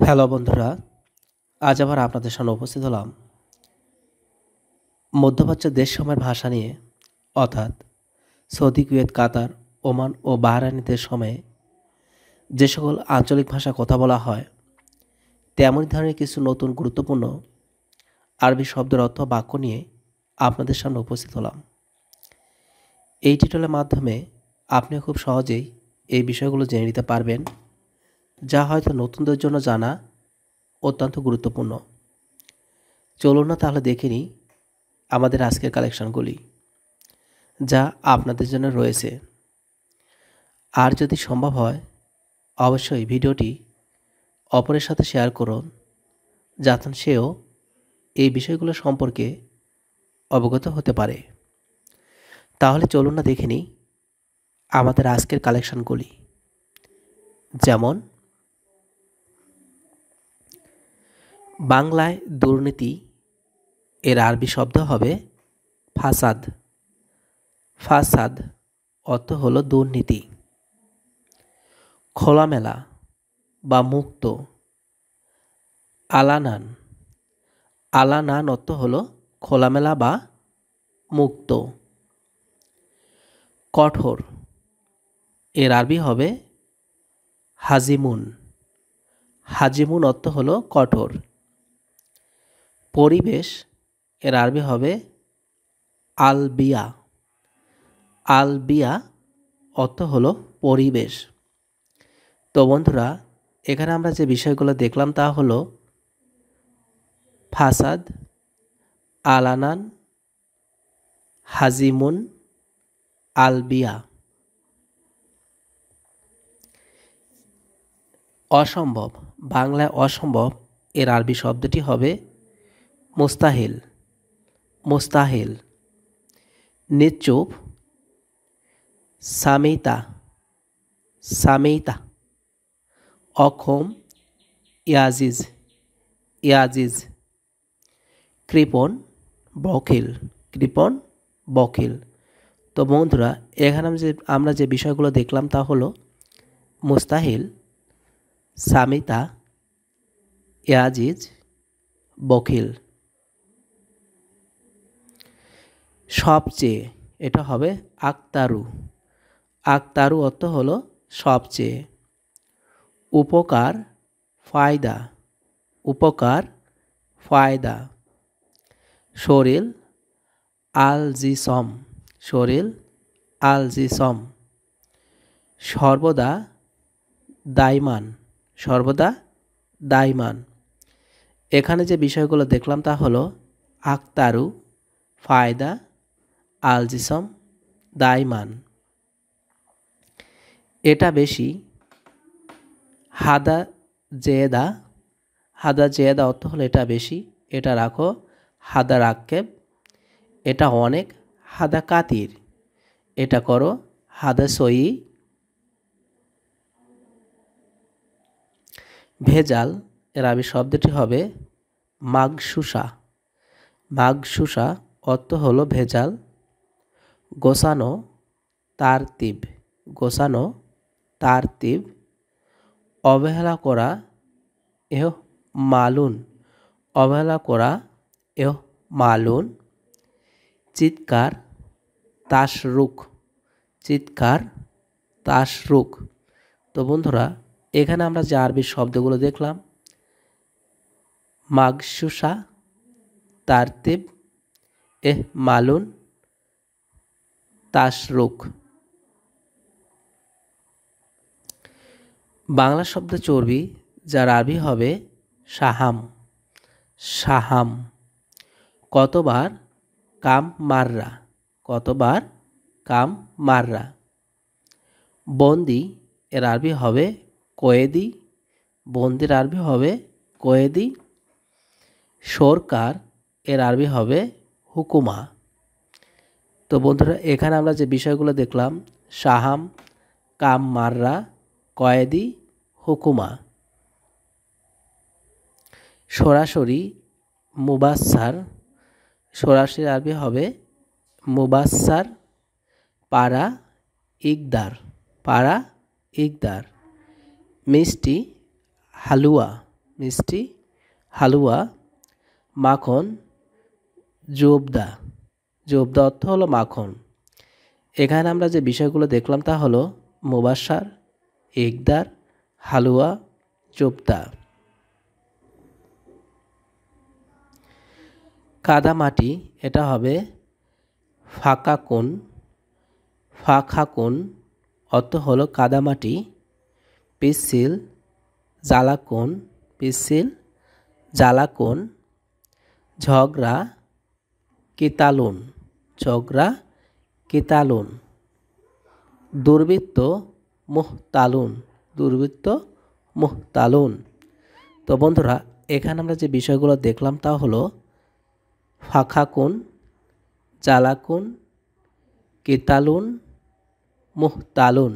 Hello বন্ধুরা, আজ আবার আপনাদের সামনে উপস্থিত হলাম। মধ্যপ্রাচ্য দেশ সময়ের ভাষা নিয়ে, অর্থাৎ সৌদি, কুয়েত, কাতার, ওমান ও বাহরানিদের সময়ে যে সকল আঞ্চলিক ভাষা কথা বলা হয়, তেমন ধরনের কিছু নতুন গুরুত্বপূর্ণ আরবি শব্দের অর্থ বাক্য নিয়ে আপনাদের সামনে উপস্থিত হলাম। এই টিটলের মাধ্যমে আপনি খুব সহজেই এই বিষয়গুলো জেনে নিতে পারবেন, যা হয়তো নতুনদের জন্য জানা অত্যন্ত গুরুত্বপূর্ণ। চলুন না তাহলে দেখে নিই আমাদের আজকের কালেকশনগুলি, যা আপনাদের জন্য রয়েছে। আর যদি সম্ভব হয়, অবশ্যই ভিডিওটি অপরের সাথে শেয়ার করুন, যাতে সেও এই বিষয়গুলো সম্পর্কে অবগত হতে পারে। তাহলে চলুন না দেখে নিই আমাদের আজকের কালেকশনগুলি যেমন, বাংলায় দুর্নীতি, এর আরবি শব্দ হবে ফাসাদ। ফাসাদ অর্থ হলো দুর্নীতি। খোলামেলা বা মুক্ত। আলানান আলানান অর্থ হলো খোলামেলা বা মুক্ত। কঠোর। এর আরবি হবে হাজিমুন। হাজিমুন অর্থ হল কঠোর। পরিবেশ, এর আরবি হবে আলবিয়া। আলবিয়া অর্থ হলো পরিবেশ। তো বন্ধুরা, এখানে আমরা যে বিষয়গুলো দেখলাম তা হলো ফাসাদ, আলানান, হাজিমুন, আলবিয়া। অসম্ভব। বাংলায় অসম্ভব, এর আরবি শব্দটি হবে মোস্তাহিল। মোস্তাহিল। নিচুপ সামেতা। সামেতা। অক্ষম ইয়াজিজ। ইয়াজিজ। কৃপন। বকিল কৃপন। বকিল তো বন্ধুরা, এখানে যে, আমরা যে বিষয়গুলো দেখলাম তা হলো মুস্তাহিল সামিতা, ইয়াজিজ বকিল সবচেয়ে, এটা হবে আক্তারু। আক্তারু অর্থ হলো সবচেয়ে। উপকার, ফায়দা। উপকার, ফায়দা। শরীর, আলজিসম। শরীর, আলজিসম। সর্বদা দাইমান সর্বদা দায়মান। এখানে যে বিষয়গুলো দেখলাম তা হলো আক্তারু ফায়দা, আলজিসম, দায়মান। এটা বেশি হাদা জেদা। হাদা জেদা অর্থ হলো এটা বেশি, এটা রাখো, হাদা রাক্কেব এটা অনেক, হাদা কাতির। এটা করো, হাদা সই ভেজাল এর আবি শব্দটি হবে মাগসুসা। মাগসুসা অর্থ হলো ভেজাল। গোসানো, তারতিব। গোসানো, তারতিব। অবহেলা করা, এহ, মালুন। অবহেলা করা, এহ, মালুন। চিৎকার, তাসরুক। চিৎকার, তাসরুক। তো বন্ধুরা এখানে আমরা যে আরবি শব্দগুলো দেখলাম মাগসুসা তারতিব, এহ, মালুন তাসরুক বাংলা শব্দ চর্বি যার আরবি হবে সাহাম। সাহাম। কতবার কাম মাররা। কতবার কাম মাররা। বন্দি এর আরবি হবে কয়েদি, বন্দির আরবি হবে কয়েদি, সরকার এর আরবি হবে হুকুমা। তো বন্ধুরা, এখানে আমরা যে বিষয়গুলো দেখলাম সাহাম কাম মাররা, কয়েদি, হুকুমা। সরাসরি মুবাসার সরাসরি আরবি হবে মুবাসার পাড়া ইকদার পাড়া ইকদার। মিষ্টি হালুয়া মিষ্টি হালুয়া, মাখন, জোবদা। জোবদা অর্থ হলো মাখন। এখানে আমরা যে বিষয়গুলো দেখলাম তা হলো মোবাসার ইকদার হালুয়া, জোবদা। কাদামাটি, এটা হবে ফাঁকা কোন ফাঁকা কোন অর্থ হলো কাদামাটি পিসিল জ্বালাকোন পিসিল জ্বালাকোন ঝগড়া, কিতালুন ঝগড়া, কিতালুন। দুর্বৃত্ত, মুহতালুন দুর্বৃত্ত, মুহতালুন। তো বন্ধুরা, এখানে আমরা যে বিষয়গুলো দেখলাম তা হলো ফাঁকাকুন জালাকুন কিতালুন, মুহতালুন।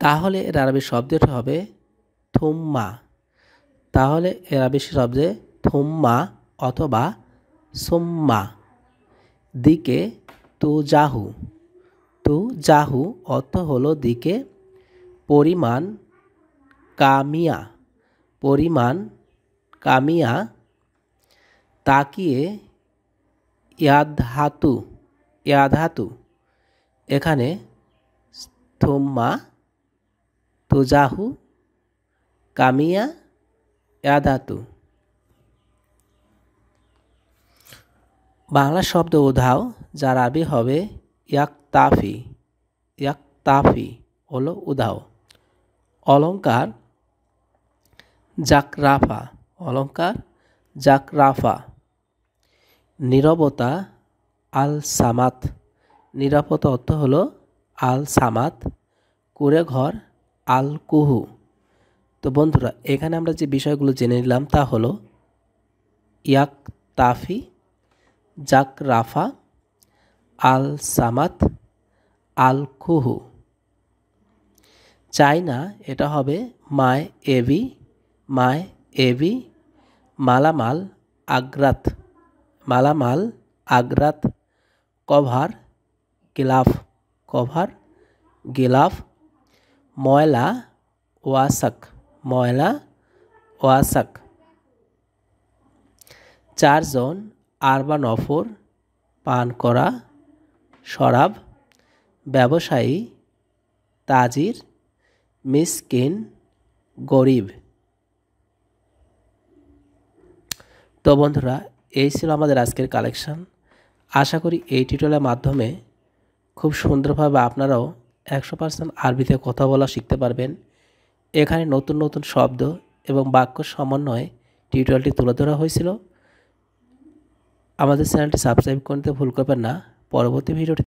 তাহলে এর আরবি শব্দটা হবে থুম্মা। তাহলে এর আরবি শব্দে থুম্মা অথবা সুম্মা। দিকে তু জাহু তু জাহু অর্থ হলো দিকে পরিমাণ কামিয়া। পরিমাণ কামিয়া। তাকিয়ে ইয়াধাতু ইয়াধাতু এখানে থুম্মা তুজাহু, কামিয়া, ইয়াদাতু। বাংলা শব্দ উধাও যার আবি হবে ইয়াক তাফি ইয়াক তাফি হলো উধাও। অলঙ্কার জাকরাফা। অলঙ্কার জাকরাফা। নিরবতা আল সামাত নিরাপত্তা অর্থ হলো আল সামাত কুড়ে ঘর আল কুহু তো বন্ধুরা, এখানে আমরা যে বিষয়গুলো জেনে নিলাম তা হলো ইয়াক তাফি জাক রাফা আল সামাত আল কুহু চাইনা এটা হবে মায় এভি মায় এভি, মালামাল আগ্রাত মালামাল আগ্রাত, কভার, গিলাফ কভার, গিলাফ ময়লা ওয়াসাক ময়লা ওয়াসাক। চারজন আর বা নফর পান করা শরাব, ব্যবসায়ী তাজির, মিসকিন, গরিব। তো বন্ধুরা, এই ছিল আমাদের আজকের কালেকশান। আশা করি এই টিউটোরিয়ালের মাধ্যমে খুব সুন্দরভাবে আপনারাও একশো পার্সেন্ট আরবিতে কথা বলা শিখতে পারবেন। এখানে নতুন নতুন শব্দ এবং বাক্য সমন্বয়ে টিউটোরিয়ালটি তুলে ধরা হয়েছিল। আমাদের চ্যানেলটি সাবস্ক্রাইব করতে ভুল করবেন না। পরবর্তী ভিডিওটি